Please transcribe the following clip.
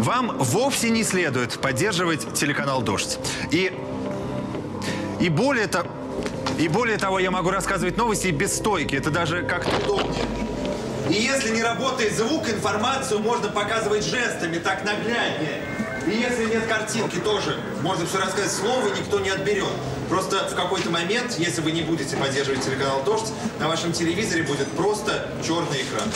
вам вовсе не следует поддерживать телеканал «Дождь». И, и более того... И более того, я могу рассказывать новости без стойки. Это даже как-то удобнее. И если не работает звук, информацию можно показывать жестами, так нагляднее. И если нет картинки, тоже можно все рассказать слово, никто не отберет. Просто в какой-то момент, если вы не будете поддерживать телеканал «Дождь», на вашем телевизоре будет просто черный экран.